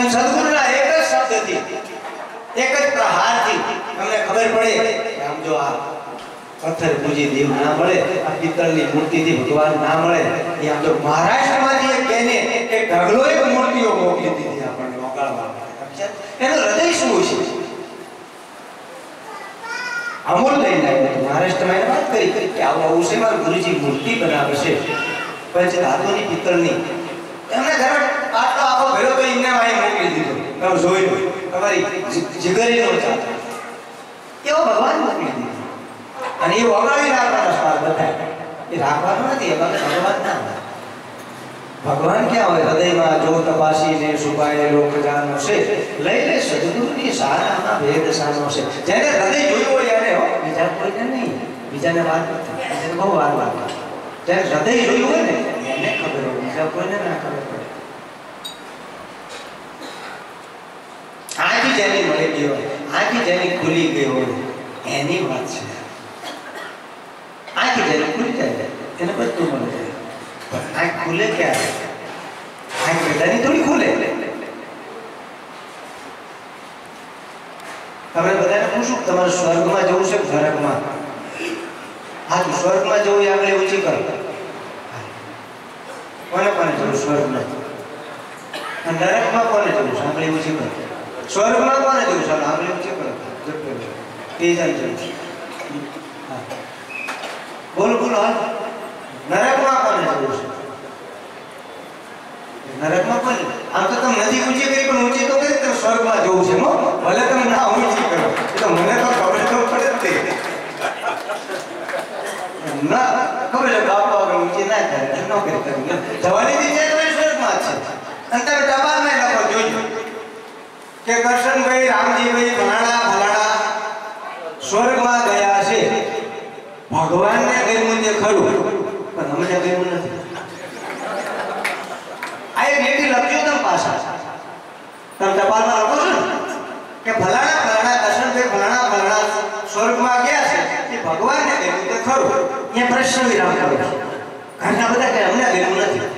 અને સદગુરુના એક જ શબ્દથી, એક જ પ્રહારથી તમને ખબર પડે કે આમ જો આ પથ્થર પૂજી દેવ ના મળે, આ પિત્તળની મૂર્તિથી ભગવાન ના મળે, એ આમ તો મહારાષ્ટ્રમાંથી એક બેને એક ઢગલો એક મૂર્તિઓ મોકલી દીધી આપણને મોકલવા એનું હૃદય શું છે? અમૂલ લઈને હતો. મહારાષ્ટ્રમાં એને વાત કરી કે આવું આવું છે, મારા ગુરુજી મૂર્તિ બનાવે છે પંચ ધાતુની પિત્તળની. એમને ઘરે આટલો આખો ભેળો તો એમને વાય મોકલી દીધો તમે જોઈ લો તમારી જિ- જિગરીનો ચાલ એવો ભગવાન મોકલી દીધો અને એ વગાડી રાખવાનો સ્વાદ બતાય એ રાખવાનો નથી એ ભગવાન ના હોય. ભગવાન ક્યાં હોય હૃદયમાં જો તપાસીને છુપાયેલો ખજાનો છે લઈ લે સદગુરુની સારામાં ભેદ સાનો છે જેને હૃદય જોયું હોય એને હો બીજા કોઈને નહીં બીજાને વાત નથી બીજાને બહુ વાર લાગે જેને હૃદય જોયું હોય ને એને ખબર હોય બીજા કોઈને ના ખબર પડે આંખ જેની મળી ગઈ હોય, આંખ જેની ખુલી ગઈ હોય, એની વાત છે. આંખ જેની ખુલી જાય, એને બધું મળી જાય. પણ આંખ ખુલે ક્યારે? આંખ બધાની થોડી ખુલે. તમે બધાને પૂછું, તમારે સ્વર્ગમાં જવું છે સ્વર્ગમાં? હા, તો સ્વર્ગમાં જવું એ આગળ ઊંચી કરો કોને કોને જવું? સ્વર્ગમાં. નરકમાં કોને જવું? છે આંગળી ઊંચી સ્વર્ગમાં કોને જવું છે આંગળી ઊંચી કરો જપ કરો. એ જાય જવું હા બોલો બોલો હા નરકમાં કોને જવું છે નરકમાં કોને આમ તો તમે નથી ઊંચી કરી પણ ઊંચી તો કરી તમે સ્વર્ગમાં જવું છે હો ભલે તમે ના ઊંચી કરો એ તો મને તો ખબર તો પડે જ તે ના ખબર છે બાપ વગર ઊંચી ના થાય ન કરી તમે જવાની દિશા તો એ સ્વર્ગમાં જ છે અને તમે ટપાલમાં લખો જોજો કે કરશનભાઈ રામજીભાઈ ફલાણા ફલાણા સ્વર્ગમાં ગયા છે ભગવાનને ગમ્યું તે ખરું પણ અમને ગમ્યું નથી આ એક લેખી લખ્યું તમે પાછા તમે ટપાલમાં લખો છો ને કે ફલાણા ફલાણા કરશનભાઈ ફલાણા ફલાણા સ્વર્ગમાં ગયા છે એ ભગવાનને ગમ્યું તે ખરું અહીંયા પ્રશ્ન વિરામ કરો છો ઘરના બધા કે અમને ગમ્યું નથી